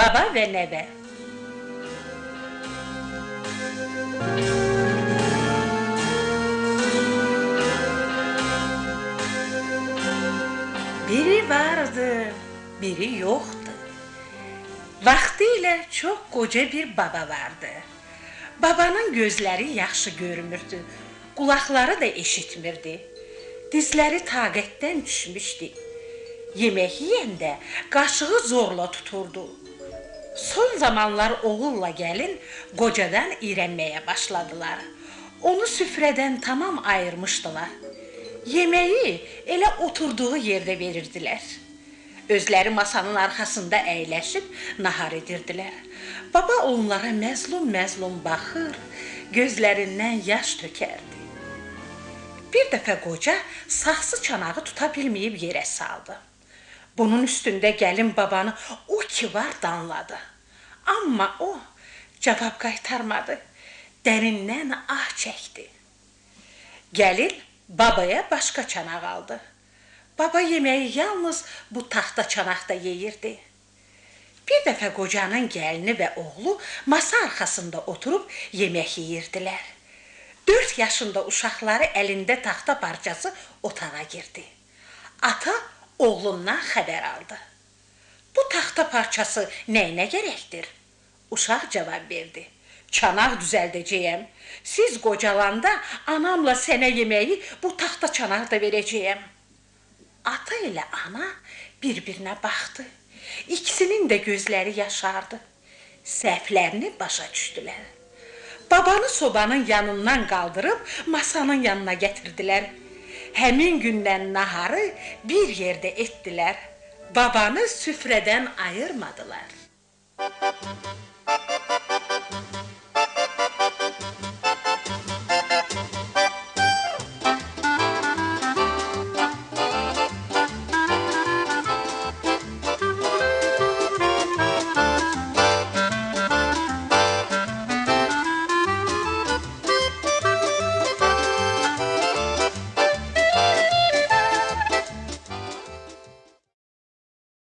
Baba və nəvə. Biri vardı, biri yoxdu. Vaxtilə çox qoca bir baba vardı. Babanın gözləri yaxşı görmürdü, qulaqları da eşitmirdi. Dizləri taqətdən düşmüşdü. Yemək yeyəndə qaşığı zorla tuturdu. Son zamanlar oğulla gəlin qocadan iyrənməyə başladılar. Onu süfrədən tamam ayırmışdılar. Yeməyi elə oturduğu yerdə verirdilər. Özləri masanın arxasında əyləşib nahar edirdilər. Baba onlara məzlum-məzlum baxır, gözlərindən yaş tökərdi. Bir dəfə qoca saxsı çanağı tuta bilməyib yerə saldı. Bunun üstündə gəlin babanı o ki var danladı. Amma o cavab qaytarmadı. Dərindən ah çəkdi. Gəlin babaya başqa çanaq aldı. Baba yeməyi yalnız bu taxta çanaqda yeyirdi. Bir dəfə qocanın gəlini və oğlu masa arxasında oturub yemək yeyirdilər. 4 yaşında uşaqları əlində taxta parçası otağa girdi. Ata oğlundan xəbər aldı. Bu taxta parçası nəyinə gərəkdir? Uşaq cavab verdi. Çanaq düzəldəcəyəm. Siz qocalanda anamla sənə yeməyi bu taxta çanaqda verəcəyəm. Ata ilə ana bir-birinə baxdı. İkisinin də gözləri yaşardı. Səhvlərini başa düşdülər. Babanı sobanın yanından qaldırıb masanın yanına gətirdilər. Həmin gündən naharı bir yerdə etdilər. Babanı süfrədən ayırmadılar.